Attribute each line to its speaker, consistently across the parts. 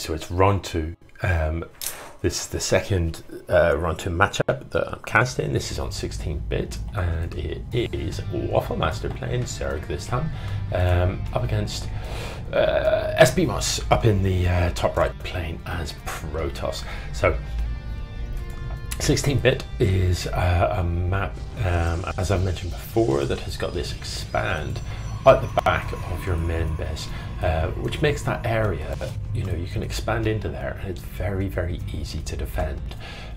Speaker 1: so it's round two. Um, this is the second uh, round two matchup that I'm casting. This is on 16-bit, and it is Waffle Master playing Zerg this time, um, up against uh, SBMous up in the uh, top right plane as Protoss. So 16-bit is uh, a map, um, as I mentioned before, that has got this expand at the back of your main base, uh, which makes that area, you know, you can expand into there and it's very, very easy to defend.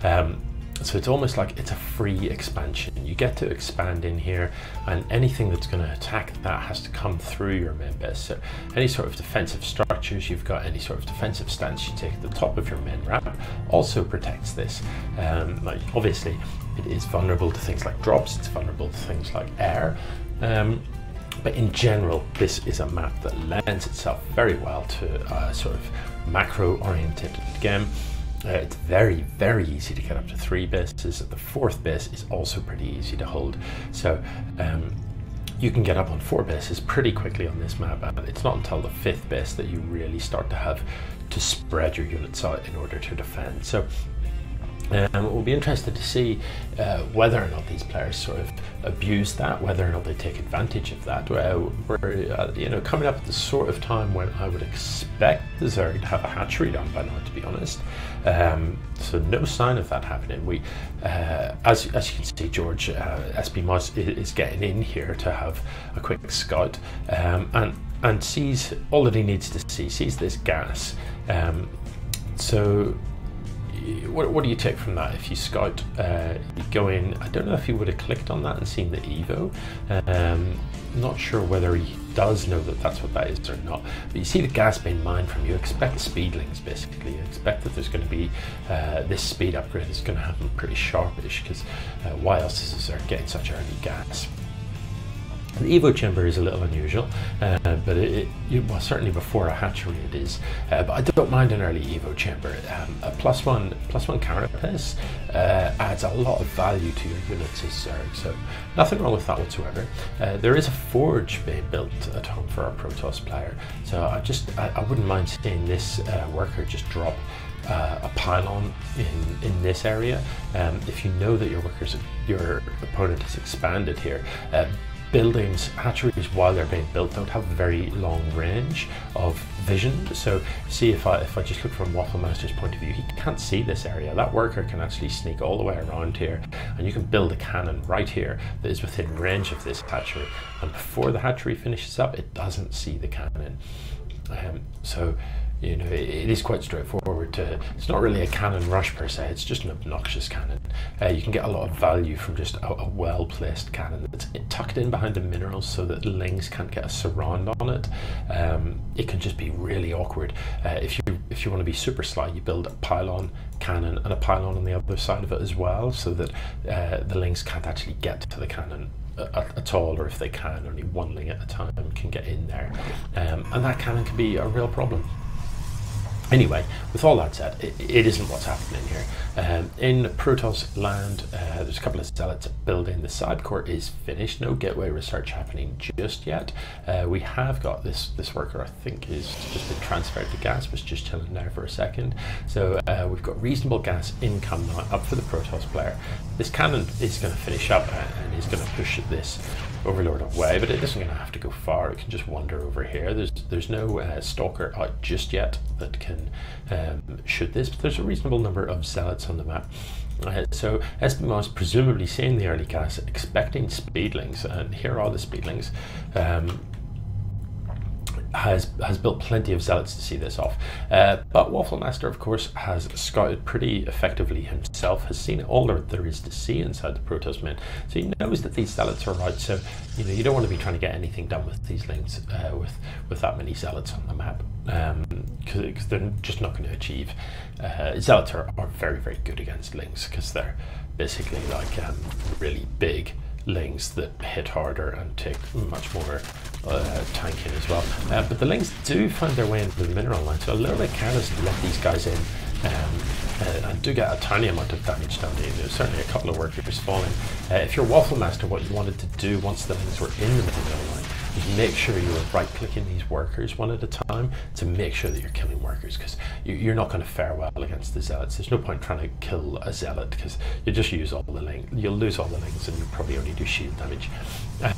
Speaker 1: Um, so it's almost like it's a free expansion. You get to expand in here and anything that's going to attack that has to come through your main. So any sort of defensive structures you've got, any sort of defensive stance you take at the top of your main ramp also protects this. Um, like obviously it is vulnerable to things like drops, it's vulnerable to things like air. Um, but in general, this is a map that lends itself very well to a sort of macro oriented game. Uh, it's very, very easy to get up to three bases. The fourth base is also pretty easy to hold. So um, you can get up on four bases pretty quickly on this map. And it's not until the fifth base that you really start to have to spread your units out in order to defend. So um, we'll be interested to see uh, whether or not these players sort of abuse that, whether or not they take advantage of that. Uh, we're, uh, you know, coming up at the sort of time when I would expect the Zerg to have a hatchery done by now, to be honest. Um, so no sign of that happening. We, uh, as as you can see, George uh, SBMous is getting in here to have a quick scout um, and and sees all that he needs to see. Sees this gas. Um, so what, what do you take from that? If you scout, uh, you go in, I don't know if he would have clicked on that and seen the Evo. Um, not sure whether he does know that that's what that is or not. But you see the gas being mined from you, expect speedlings basically. You expect that there's going to be uh, this speed upgrade is going to happen pretty sharpish because uh, why else is there getting such early gas? The Evo chamber is a little unusual, uh, but it, it, well, certainly before a hatchery it is. Uh, but I don't mind an early Evo chamber. Um, a plus one, plus one carapace uh, adds a lot of value to your units as Zerg, so nothing wrong with that whatsoever. Uh, there is a forge being built at home for our Protoss player, so I just I, I wouldn't mind seeing this uh, worker just drop uh, a pylon in, in this area. Um, if you know that your workers, your opponent has expanded here, uh, buildings, hatcheries, while they're being built, don't have very long range of vision. So see if I if I just look from Waffle Master's point of view, he can't see this area. That worker can actually sneak all the way around here, and you can build a cannon right here that is within range of this hatchery. And before the hatchery finishes up, it doesn't see the cannon. Um, so you know, it, it is quite straightforward to, it's not really a cannon rush per se, it's just an obnoxious cannon. Uh, you can get a lot of value from just a, a well-placed cannon that's tucked in behind the minerals so that lings can't get a surround on it. Um, it can just be really awkward. Uh, if you if you want to be super sly, you build a pylon cannon and a pylon on the other side of it as well so that uh, the lings can't actually get to the cannon at, at, all, or if they can, only one ling at a time can get in there. Um, and that cannon can be a real problem. Anyway, with all that said, it, it isn't what's happening here. Um, in Protoss land, uh, there's a couple of zealots building. The cyber core is finished. No gateway research happening just yet. Uh, we have got this this worker. I think is just been transferred to gas. Was just chilling there for a second. So uh, we've got reasonable gas income now up for the Protoss player. This cannon is going to finish up and is going to push this Overlord away, but it isn't going to have to go far. It can just wander over here. There's there's no uh, stalker out just yet that can um, shoot this, but there's a reasonable number of zealots on the map. Uh, so SBMous presumably seeing the early gas, expecting speedlings, and here are the speedlings. Um, has has built plenty of zealots to see this off. Uh, but Waffle Master, of course, has scouted pretty effectively himself, has seen all that there is to see inside the Protoss main. So he knows that these zealots are right. So you know you don't want to be trying to get anything done with these lings uh, with with that many zealots on the map because um, they're just not going to achieve. Uh, zealots are, are very very good against lings because they're basically like um, really big lings that hit harder and take much more uh, tanking as well. Uh, but the lings do find their way into the mineral line, so a little bit careless to let these guys in. Um, uh, and do get a tiny amount of damage done. to There's certainly a couple of workers falling. Uh, if you're Waffle Master, what you wanted to do once the lings were in the mineral line is make sure you're right clicking these workers one at a time to make sure that you're killing workers because you, are not going to fare well against the zealots. There's no point trying to kill a zealot because you just use all the ling, you'll lose all the lings and you'll probably only do shield damage.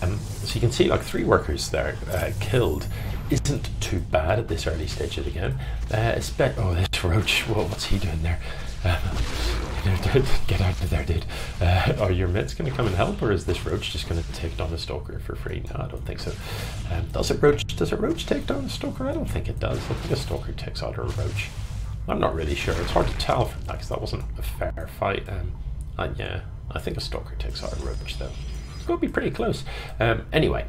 Speaker 1: Um, so you can see like three workers there uh, killed isn't too bad at this early stage of the game. Uh, oh, this roach, what's he doing there? Uh, get out of there, dude. Uh, are your mates going to come and help, or is this roach just going to take down a stalker for free? No, I don't think so. Um, does a roach? Does a roach take down a stalker? I don't think it does. I think a stalker takes out a roach. I'm not really sure. It's hard to tell from that because that wasn't a fair fight. Um, and yeah, I think a stalker takes out a roach though. It's going to be pretty close. Um, anyway,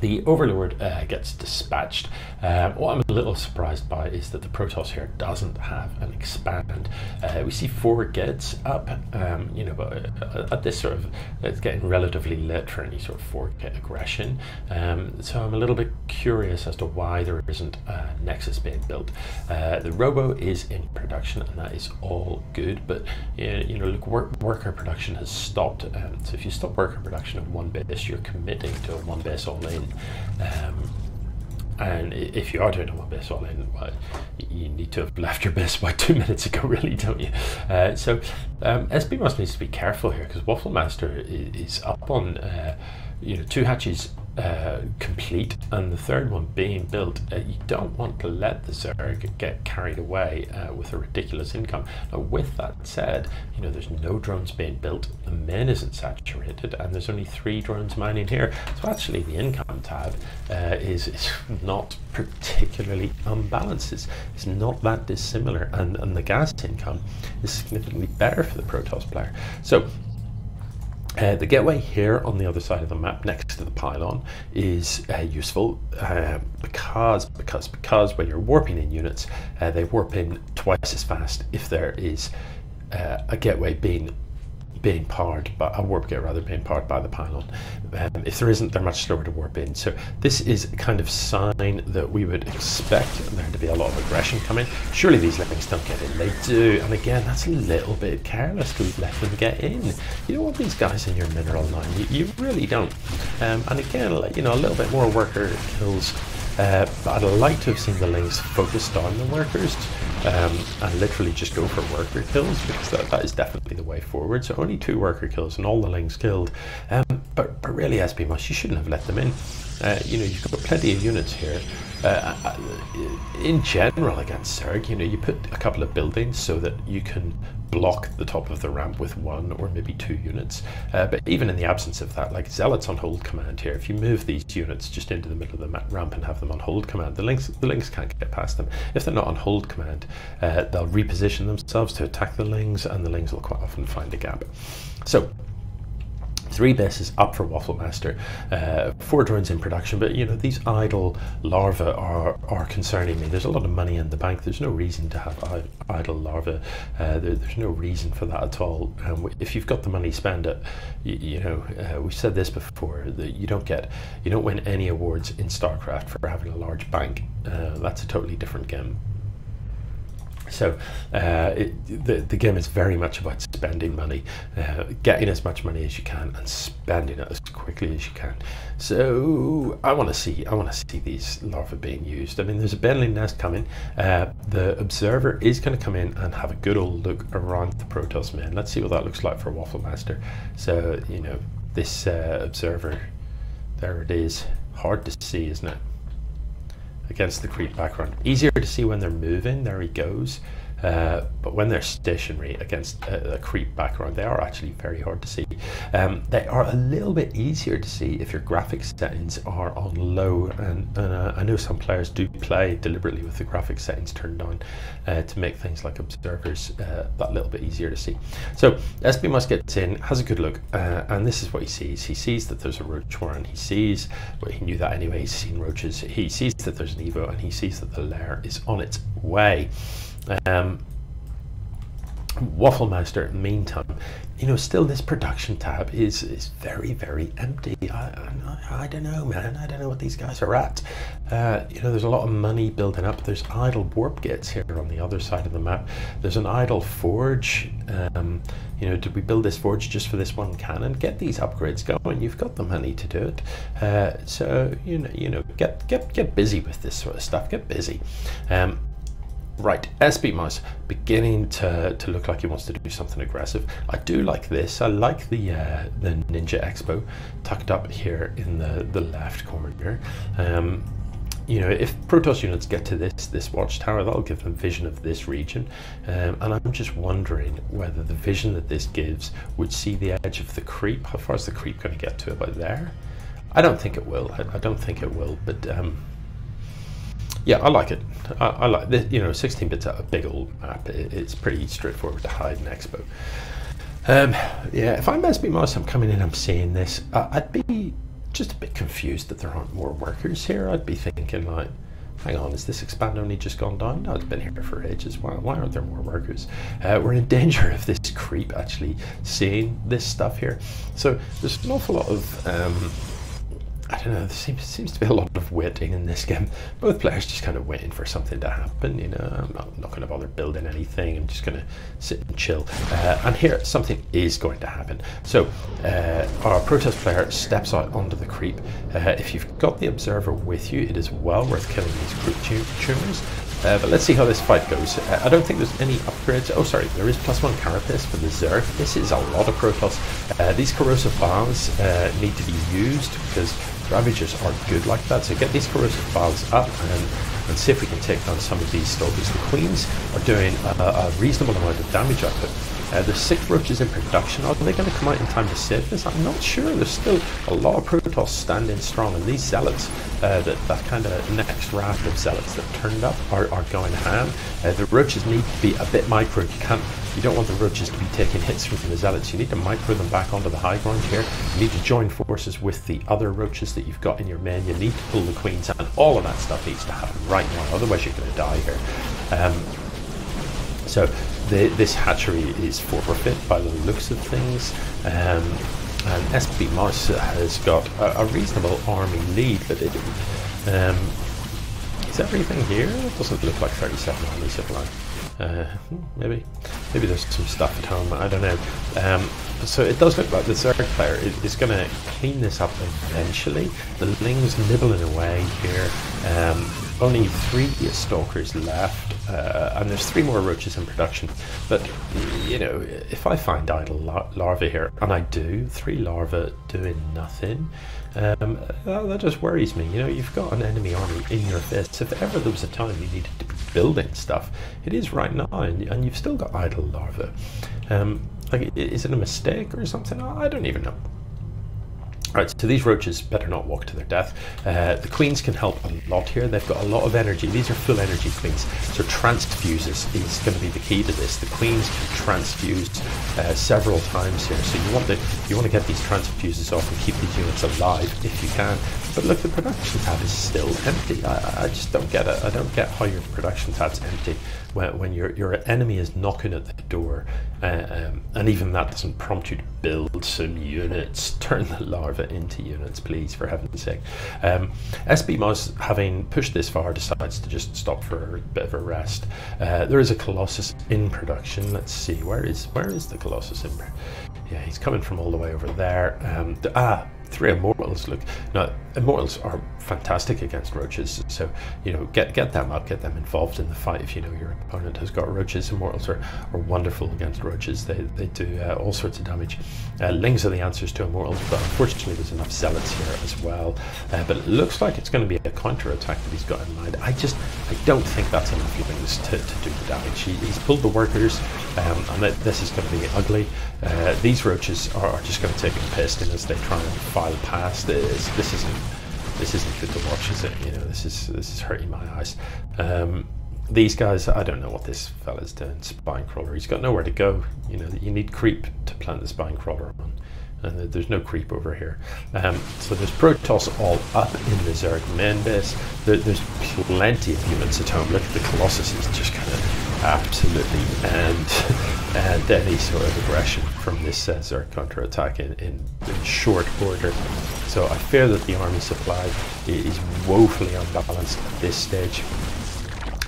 Speaker 1: the Overlord uh, gets dispatched. Um, what I'm a little surprised by is that the Protoss here doesn't have an expand. Uh, we see four Gates up, um, you know, but uh, at this sort of, it's getting relatively lit for any sort of 4 Gate aggression. Um, so I'm a little bit curious as to why there isn't a Nexus being built. Uh, the Robo is in production and that is all good, but you know, look, work, worker production has stopped. Um, so if you stop worker production at one base, you're committing to a one base all in. Um, and if you are doing a one base all in, well, you need to have left your base by two minutes ago, really, don't you? Uh, so um, SBMous needs to be careful here because Waffle Master is, is up on uh, you know two hatches uh, complete and the third one being built, uh, you don't want to let the Zerg get carried away uh, with a ridiculous income. Now, with that said, you know, there's no drones being built, the main isn't saturated, and there's only three drones mining here. So actually the income tab uh, is, is not particularly unbalanced. It's, it's not that dissimilar, and, and the gas income is significantly better for the Protoss player. So uh, the gateway here on the other side of the map next to the pylon is uh, useful uh, because because because when you're warping in units uh, they warp in twice as fast if there is uh, a gateway being being powered by a warp gate rather being powered by the pylon. Um, if there isn't, they're much slower to warp in. So this is a kind of sign that we would expect there to be a lot of aggression coming. Surely these lemmings don't get in. They do. And again, that's a little bit careless to let them get in. You don't want these guys in your mineral line. You, you really don't. Um, and again, you know, a little bit more worker kills uh, I'd like to have seen the lings focused on the workers um, and literally just go for worker kills because that, that is definitely the way forward. So only two worker kills and all the lings killed. Um, but, but really, SBMous, you shouldn't have let them in. Uh, you know, you've got plenty of units here. Uh, uh, in general against Zerg, you know, you put a couple of buildings so that you can block the top of the ramp with one or maybe two units. Uh, but even in the absence of that, like Zealots on hold command here, if you move these units just into the middle of the ramp and have them on hold command, the lings, the lings can't get past them. If they're not on hold command, uh, they'll reposition themselves to attack the lings and the lings will quite often find a gap. So three bases up for Waffle Master, uh, four drones in production, but you know, these idle larvae are, are concerning me. There's a lot of money in the bank. There's no reason to have idle larvae. Uh, there, there's no reason for that at all. Um, if you've got the money, spend it. You, you know, uh, we've said this before, that you don't get, you don't win any awards in StarCraft for having a large bank. Uh, that's a totally different game. So uh, it, the, the game is very much about spending money, uh, getting as much money as you can and spending it as quickly as you can. So I want to see I want to see these larvae being used. I mean, there's a Baneling nest coming. Uh, the observer is going to come in and have a good old look around the Protoss main. Let's see what that looks like for Waffle Master. So you know this uh, observer, there it is. Hard to see, isn't it? Against the creep background. Easier to see when they're moving, there he goes. Uh, but when they're stationary against a, a, creep background, they are actually very hard to see. Um, they are a little bit easier to see if your graphics settings are on low, and, and uh, I know some players do play deliberately with the graphics settings turned on uh, to make things like observers uh, that little bit easier to see. So SBMous gets in, has a good look, uh, and this is what he sees. He sees that there's a roach warren. He sees, well, he knew that anyway. He's seen roaches. He sees that there's an evo, and he sees that the lair is on its way. Um, Waffle Master, in the meantime, you know, still this production tab is is very very empty. I, I, I don't know, man. I don't know what these guys are at. Uh, you know, there's a lot of money building up. There's idle warp gates here on the other side of the map. There's an idle forge. Um, you know, did we build this forge just for this one cannon? Get these upgrades going. You've got the money to do it. Uh, so you know, you know, get get get busy with this sort of stuff. Get busy. Um, Right, SB Mouse beginning to, to look like he wants to do something aggressive. I do like this. I like the uh, the Ninja Expo tucked up here in the, the left corner. Um, you know, if Protoss units get to this this watchtower, that'll give them vision of this region. Um, and I'm just wondering whether the vision that this gives would see the edge of the creep. How far is the creep going to get to about there? I don't think it will. I, I don't think it will, but um, yeah, I like it. I, I like this. You know, 16 bits a big old map. It, it's pretty straightforward to hide in Expo. Um, yeah, if I'm SB Mouse, I'm coming in, I'm seeing this. Uh, I'd be just a bit confused that there aren't more workers here. I'd be thinking like, hang on, is this expand only just gone down? No, it's been here for ages. Why, why aren't there more workers? Uh, we're in danger of this creep actually seeing this stuff here. So there's an awful lot of um, I don't know, there seems, seems to be a lot of waiting in this game. Both players just kind of waiting for something to happen, you know. I'm not, not going to bother building anything, I'm just going to sit and chill. Uh, and here, something is going to happen. So, uh, our Protoss player steps out onto the creep. Uh, if you've got the Observer with you, it is well worth killing these creep tumors. Uh, but let's see how this fight goes. Uh, I don't think there's any upgrades. Oh, sorry, there is plus one carapace for the Zerg. This is a lot of Protoss. Uh, these corrosive biles uh, need to be used because Ravagers are good like that, so get these corrosive biles up and, and see if we can take down some of these stalkers. The queens are doing a, a reasonable amount of damage output. Uh, there's six roaches in production. Are they going to come out in time to save this? I'm not sure. There's still a lot of Protoss standing strong, and these zealots, uh, that, that kind of next raft of zealots that turned up, are, are going ham. Uh, the roaches need to be a bit micro. You can't you don't want the roaches to be taking hits from the zealots. You need to micro them back onto the high ground here. You need to join forces with the other roaches that you've got in your main. You need to pull the queens and all of that stuff needs to happen right now. Otherwise, you're going to die here. Um, so the, this hatchery is forfeit by the looks of things. Um, and SB Mouse has got a, a, reasonable army lead, but it, um, is everything here? It doesn't look like 37 army supply. Uh, maybe, maybe there's some stuff at home. I don't know. Um, so it does look like the Zerg player is, is going to clean this up eventually. The Ling's nibbling away here. Um, only three stalkers left, uh, and there's three more roaches in production. But you know, if I find idle lar larvae here, and I do, three larvae doing nothing, um, that, that, just worries me. You know, you've got an enemy army in your fists. If ever there was a time you needed to be building stuff, it is right now, and, and you've still got idle larvae. Um, like, is it a mistake or something? I don't even know. Right, so these roaches better not walk to their death. Uh, the queens can help a lot here. They've got a lot of energy. These are full energy queens. So transfuses is going to be the key to this. The queens can transfuse uh, several times here. So you want to you want to get these transfuses off and keep these units alive if you can. But look, the production tab is still empty. I, I just don't get it. I don't get how your production tab's empty when, when your, your enemy is knocking at the door. Uh, um, and even that doesn't prompt you to build some units. Turn the larva into units, please, for heaven's sake. Um, SB Mouse, having pushed this far, decides to just stop for a bit of a rest. Uh, there is a Colossus in production. Let's see, where is where is the Colossus in? Yeah, he's coming from all the way over there. Um, the, ah, three immortals look now immortals are fantastic against roaches so you know get get them up get them involved in the fight if you know your opponent has got roaches. Immortals are, are wonderful against roaches. They, they do uh, all sorts of damage. Uh, lings are the answers to immortals but unfortunately there's enough zealots here as well. Uh, but it looks like it's going to be a counter attack that he's got in mind. I just i don't think that's enough lings to, to do the damage. He, he's pulled the workers um, and this is going to be ugly. Uh, these roaches are, are just going to take a in as they try and file past this this isn't this isn't good to watch, is it? You know, this is this is hurting my eyes. Um, these guys, I don't know what this fella's doing. Spine crawler. He's got nowhere to go. You know, you need creep to plant the spine crawler on, and there's no creep over here. Um, so there's Protoss all up in the Zerg main base. There, there's plenty of units at home. Look at the Colossus. He's just kind of absolutely end any sort of aggression from this Zerg counter-attack in, in, in, short order. So I fear that the army supply is woefully unbalanced at this stage.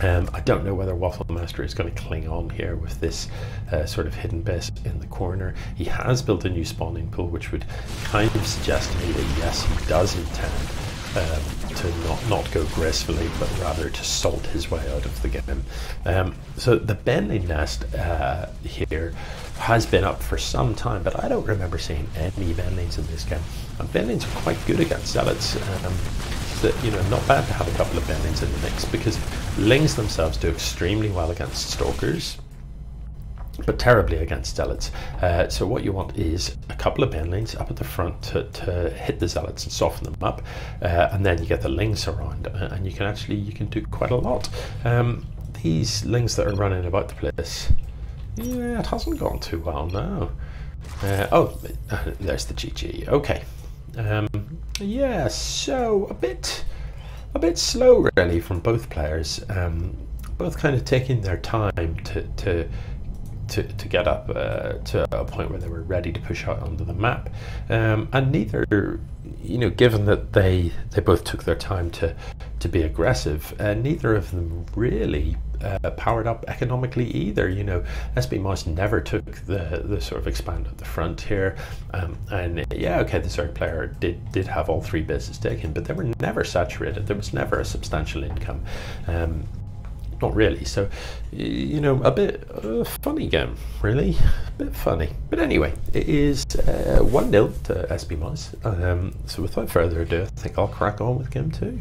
Speaker 1: Um, I don't know whether Waffle Master is going to cling on here with this uh, sort of hidden base in the corner. He has built a new spawning pool, which would kind of suggest to me that yes, he does intend um, to not, not go gracefully, but rather to salt his way out of the game. Um, so the Benling nest uh, here has been up for some time, but I don't remember seeing any Benlings in this game. And Benlings are quite good against Zealots. Um, you know not bad to have a couple of Benlings in the mix because Lings themselves do extremely well against Stalkers but terribly against zealots. Uh, so what you want is a couple of Benlings up at the front to, to hit the zealots and soften them up, uh, and then you get the lings around, uh, and you can actually you can do quite a lot. Um, these lings that are running about the place, yeah, it hasn't gone too well now. Uh, oh, there's the GG. Okay, um, yeah, so a bit a bit slow really from both players. Um, both kind of taking their time to to to, to get up uh, to a point where they were ready to push out onto the map, um, and neither, you know, given that they they both took their time to to be aggressive, uh, neither of them really uh, powered up economically either. You know, SB Mouse never took the the sort of expand at the front here, um, and yeah, okay, the Zerg player did did have all three bases taken, but they were never saturated. There was never a substantial income. Um, not really. So, you know, a bit uh, funny game, really, a bit funny. But anyway, it is uh, one 0 to SB Mouse. Um, so without further ado, I think I'll crack on with game two.